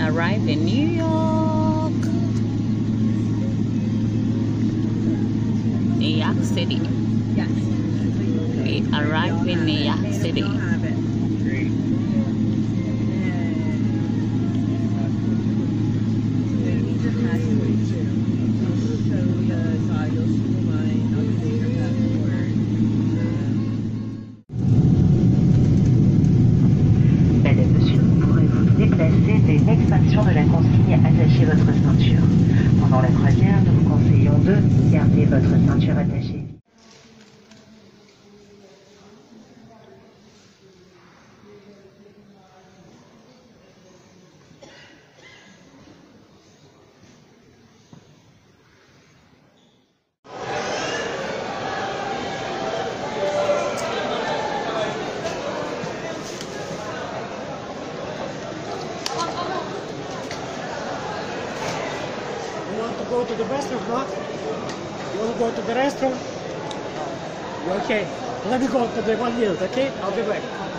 arrived in New York. the best, if not, you will go to the restaurant? Okay, let me go to the one minute, okay? I'll be back.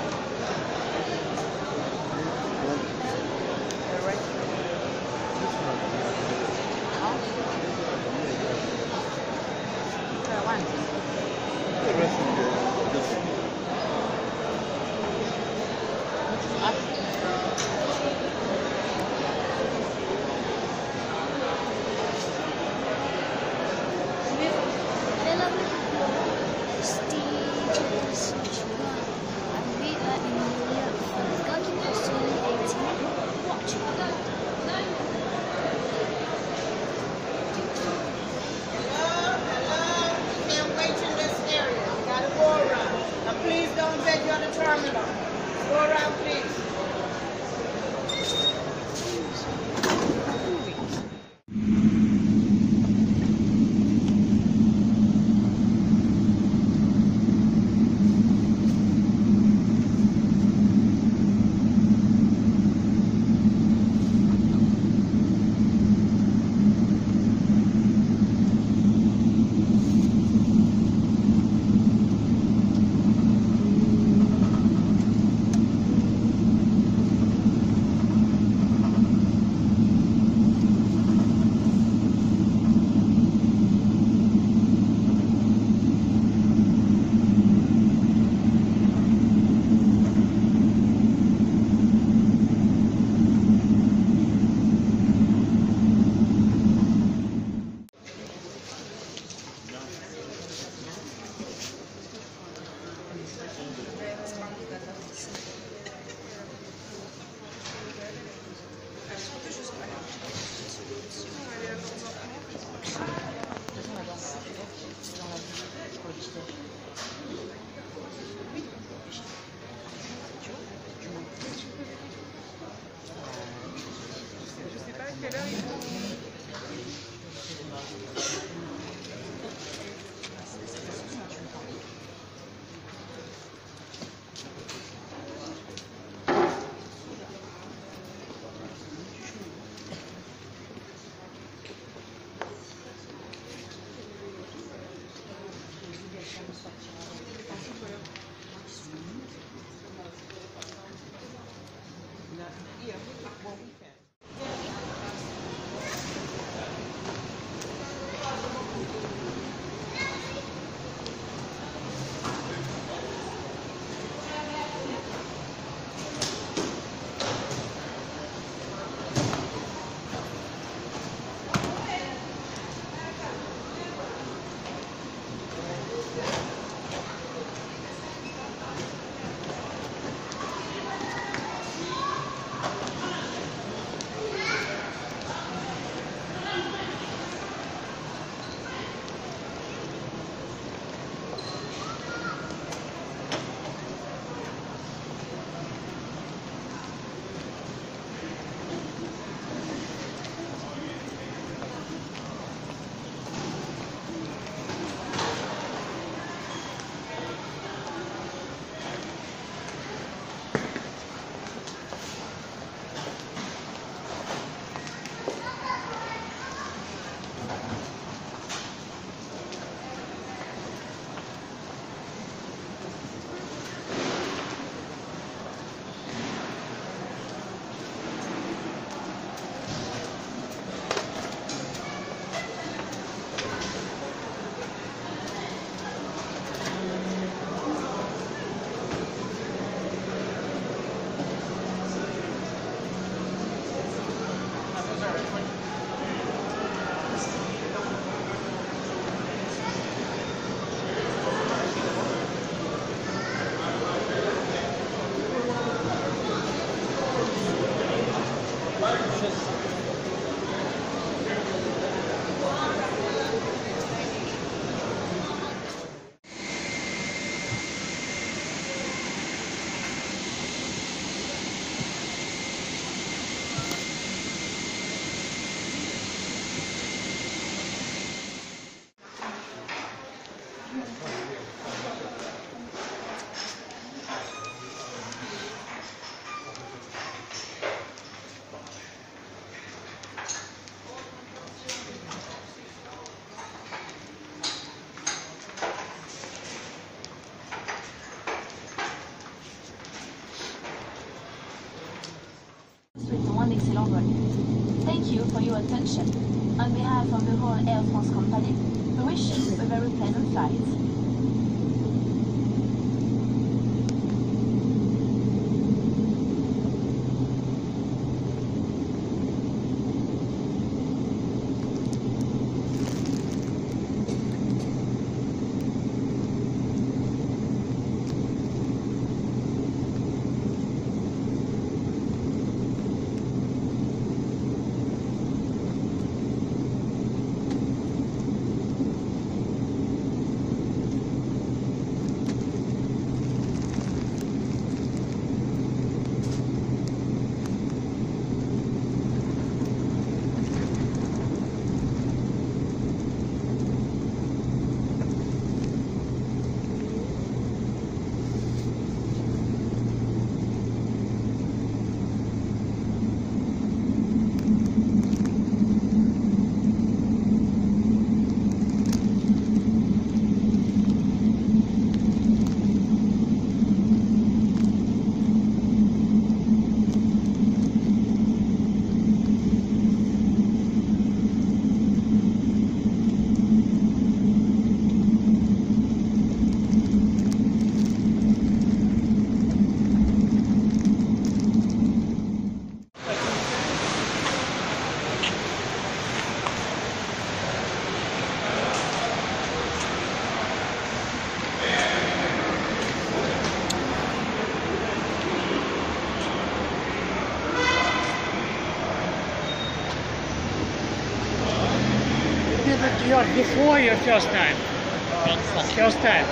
Attention. On behalf of the whole Air France company, we wish you a very pleasant flight. This is your before your first time. First time. She made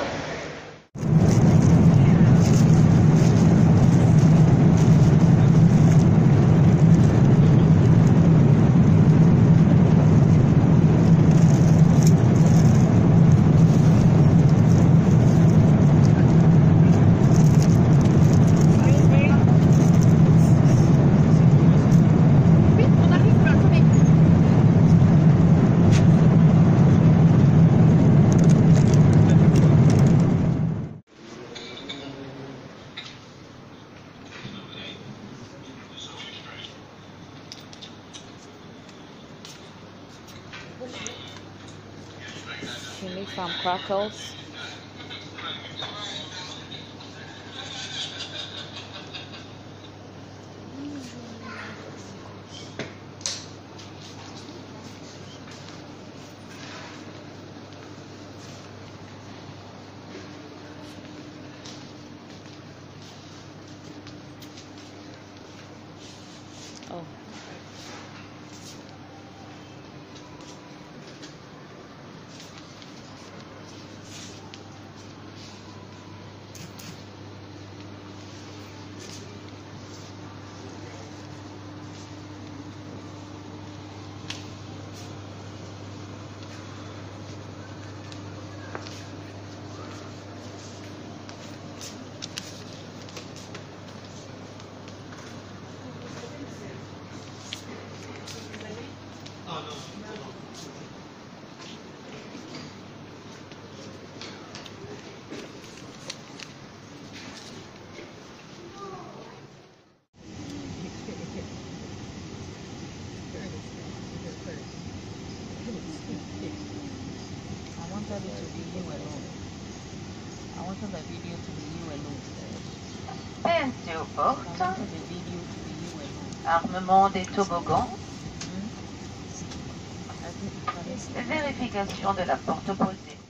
some crackles. armement des toboggans, mm-hmm. vérification de la porte opposée.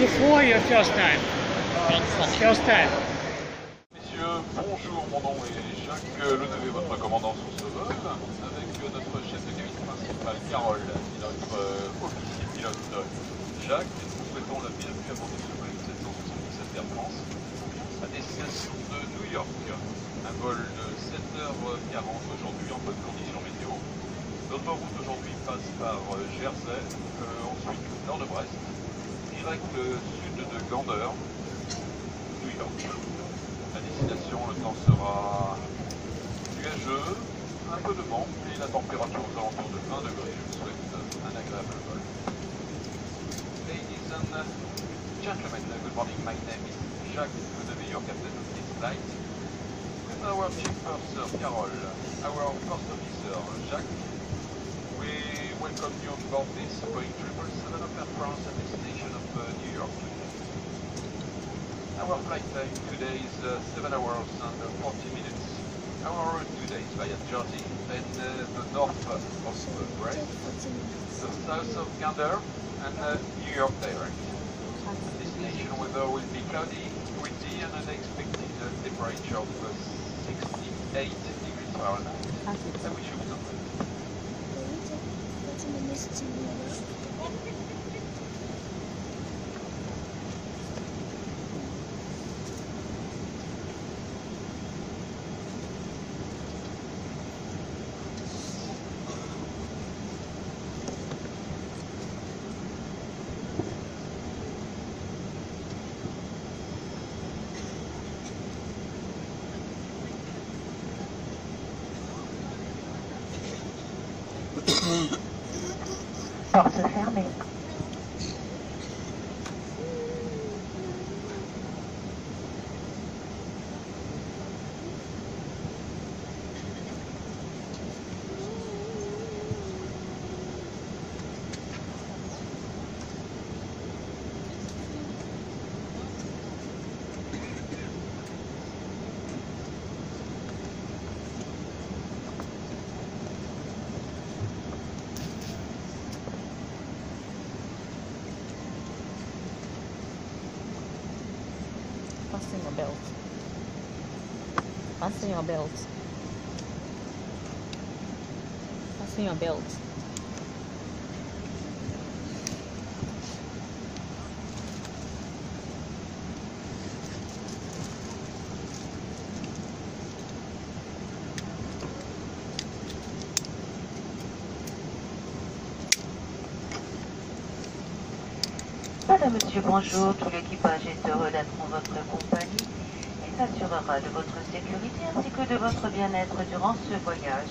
Before your first time? First time. Officer, Jacques, we welcome you on board this Boeing 777 of Air France at destination of uh, New York. Our flight time today is uh, 7 hours and uh, 40 minutes. Our route today is via Jersey, and uh, the north of uh, Brest, the south of Gander, and uh, New York direct. Destination weather will be cloudy, windy, and an expected uh, temperature of uh, 68 degrees Fahrenheit. I wish you Fasten your belt. Fasten your belt. Fasten your belt. Bonjour. Tout l'équipage est heureux d'être en votre compagnie et s'assurera de votre sécurité ainsi que de votre bien-être durant ce voyage,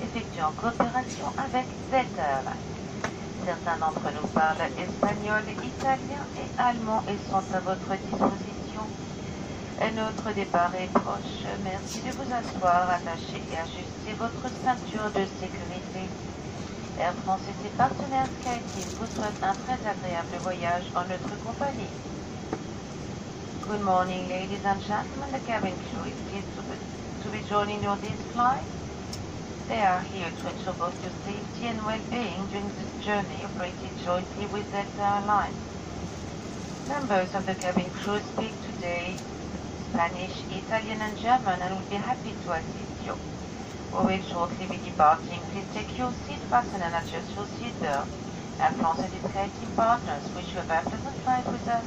effectué en coopération avec Delta. Certains d'entre nous parlent espagnol, italien et allemand et sont à votre disposition. Notre départ est proche. Merci de vous asseoir, attacher et ajuster votre ceinture de sécurité. Air France et ses partenaires SkyTeam vous souhaitent un très agréable voyage en notre compagnie. Good morning, ladies and gentlemen. The cabin crew is pleased to be, to be joining you on this flight. They are here to ensure both your safety and well-being during this journey operated jointly with Delta Airlines. Members of the cabin crew speak today Spanish, Italian and German and will be happy to assist you. Will shortly departing. Please take your seat, fasten and adjust your France and its SkyTeam partners wish you a very pleasant flight with us.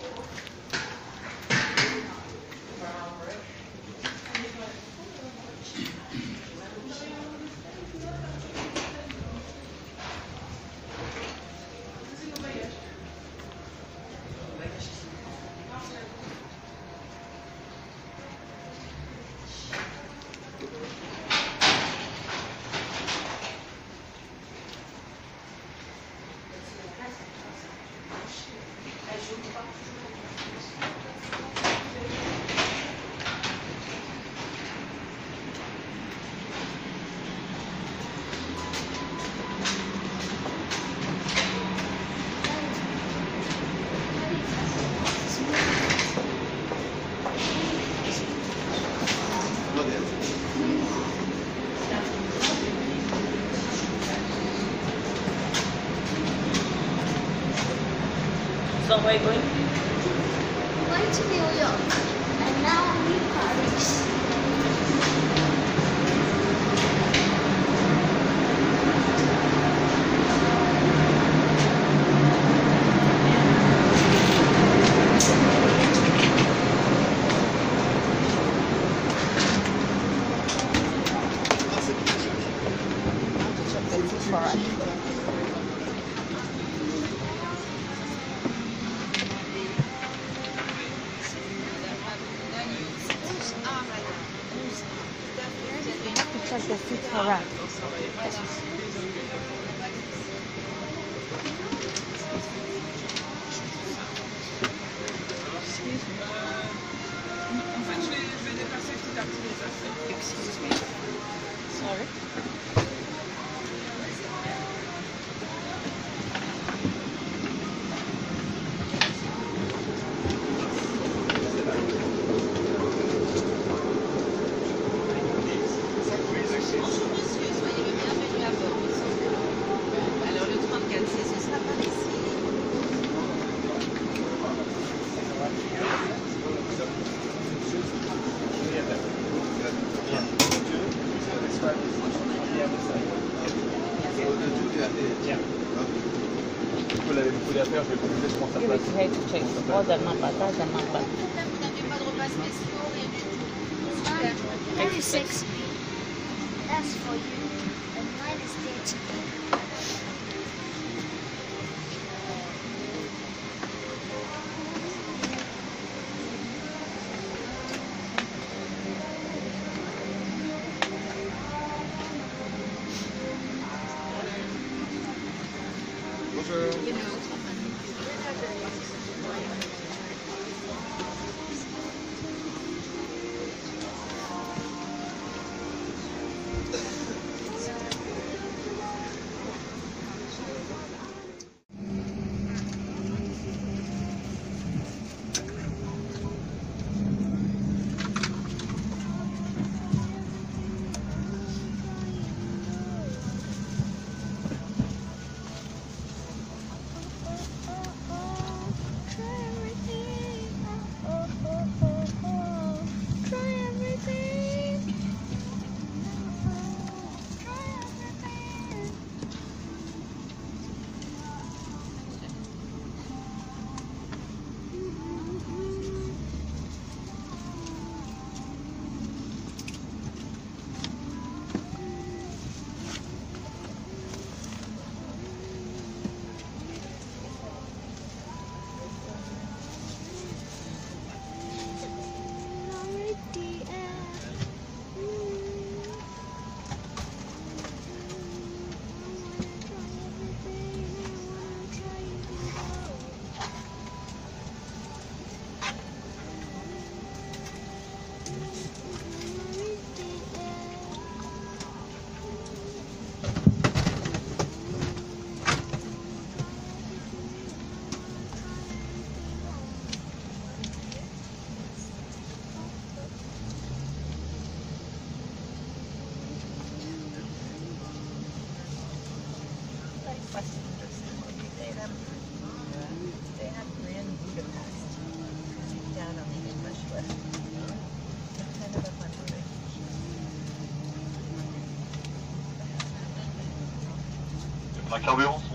where are you going? I'm going to New York. And now I'm in Paris. for us. 快七十 Like Tchau, viu?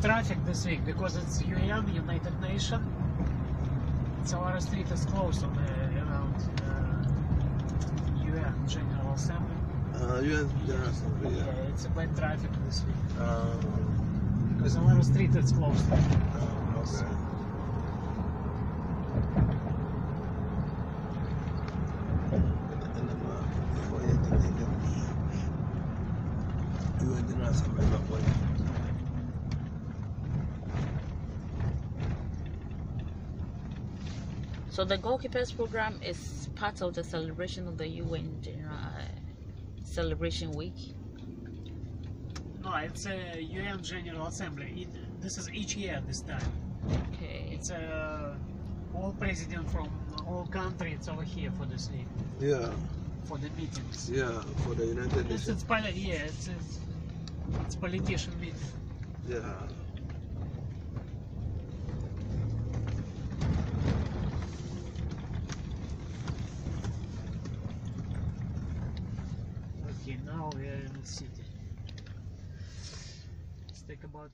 Traffic this week because it's UN, United Nation. So our street is closed on the, around uh, UN General Assembly. Uh, UN General Assembly, Yeah, yeah. it's a bad traffic this week Uh, because on our street it's closed. um, So the goalkeepers program is part of the celebration of the UN General uh, Celebration Week. No, it's a UN General Assembly. It, this is each year this time. Okay. It's uh, all president from all countries over here for this week, Yeah, for the meetings. yeah, for the United It's, Nations. it's poli- yeah, it's, it's, it's politician meeting. Yeah. Okay, now we are in the city. Let's take about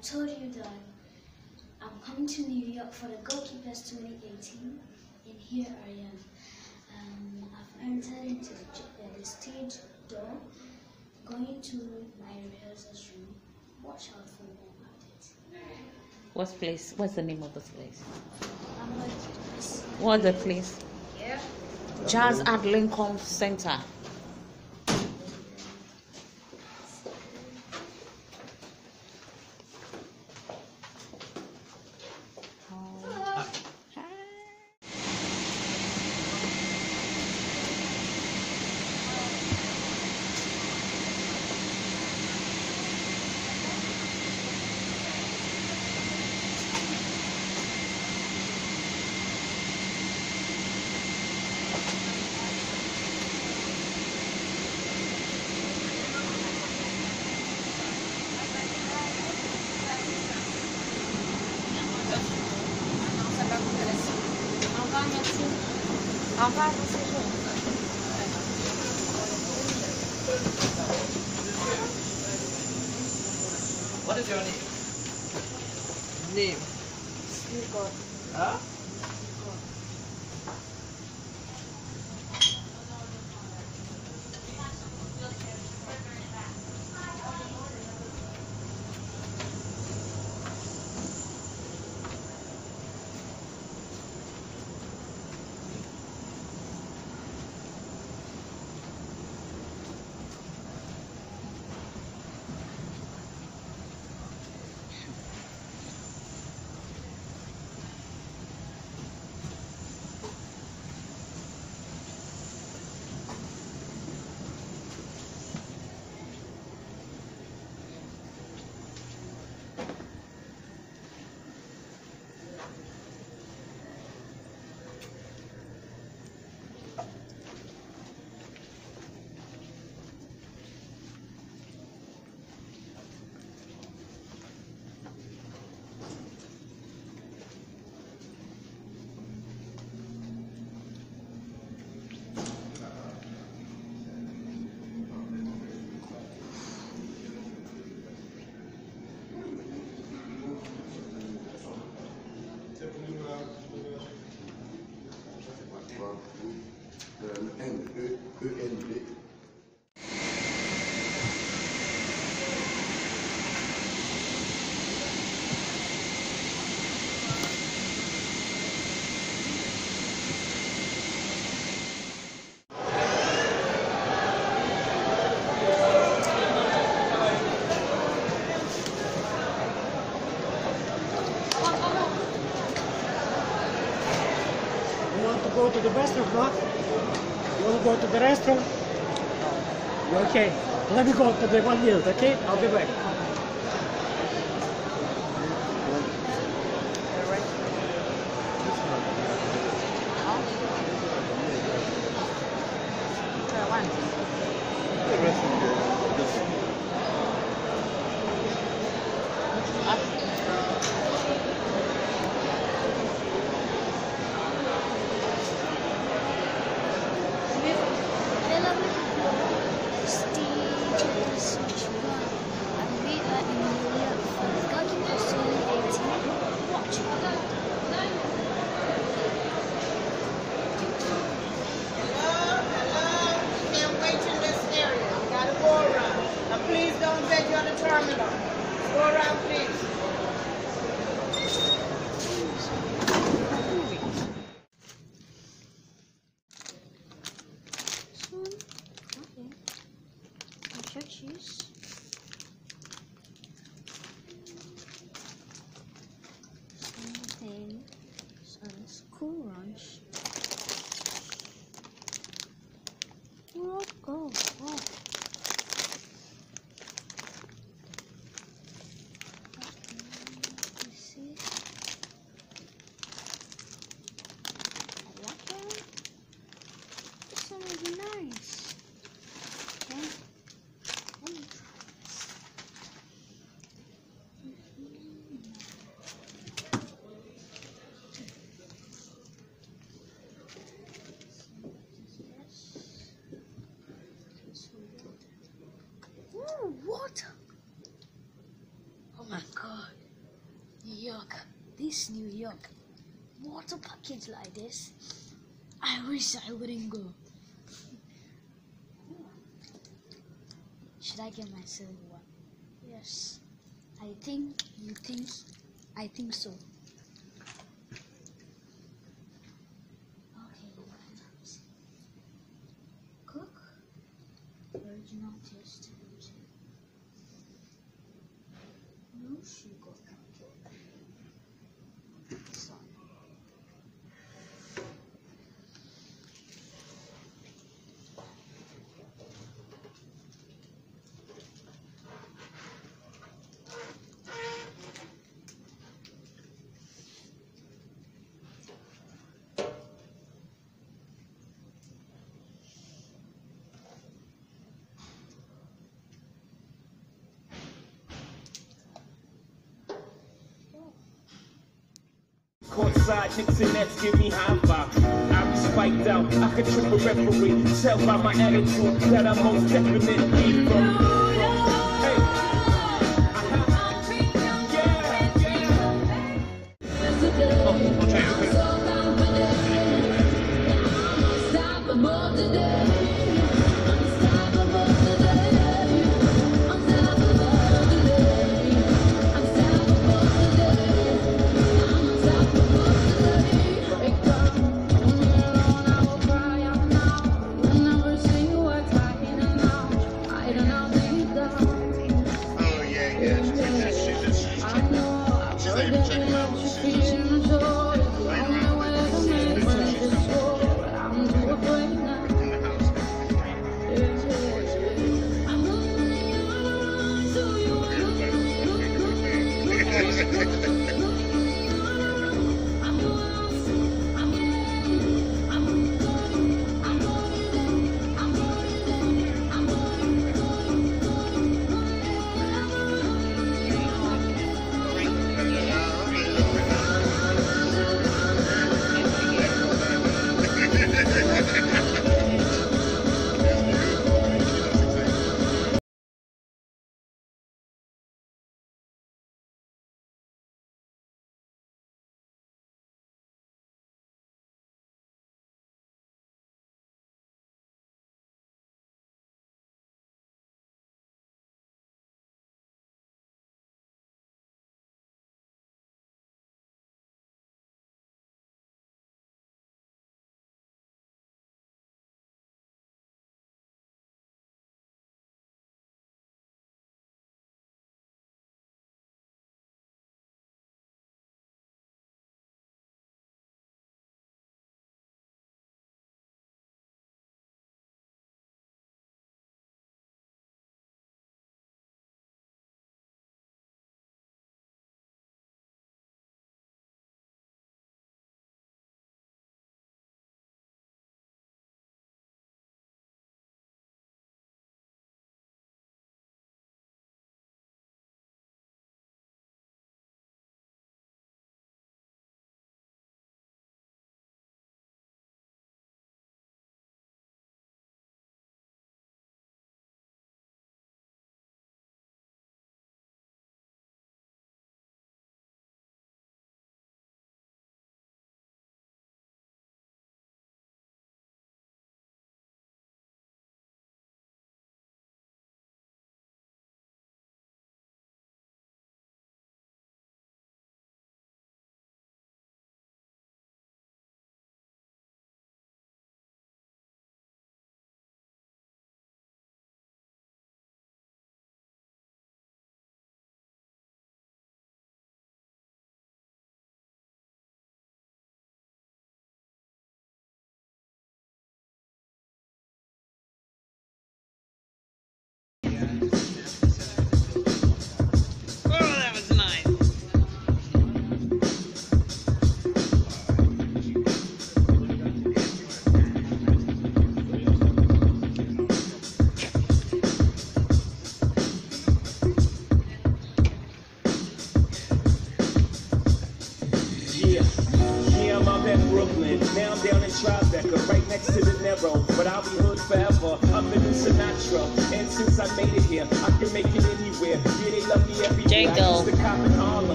I've told you that I'm coming to New York for the Goalkeepers 2018, and here I am. Um, I've entered into the, uh, the stage door, going to my rehearsals room. Watch out for more updates. What's place? What's the name of this place? I'm going. What's the place? Here. Jazz at Lincoln Center. What the restaurant? Okay. Let me go to the one minute, okay? I'll be back. Hello, Steve. This is Juan. I'm here in New York for the Goalkeepers 2018. Watch out. Can't wait in this area. Gotta go around. Now please don't beg you on the terminal. Go around, please. Yuck. New York. Water package like this. I wish I wouldn't go. Should I get myself one? Yes. I think you think I think so. Courtside, Knicks and Nets give me high five. I be spiked out, I could trip a referee. Tell by my attitude that I'm most definitely from.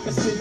Like a sinner's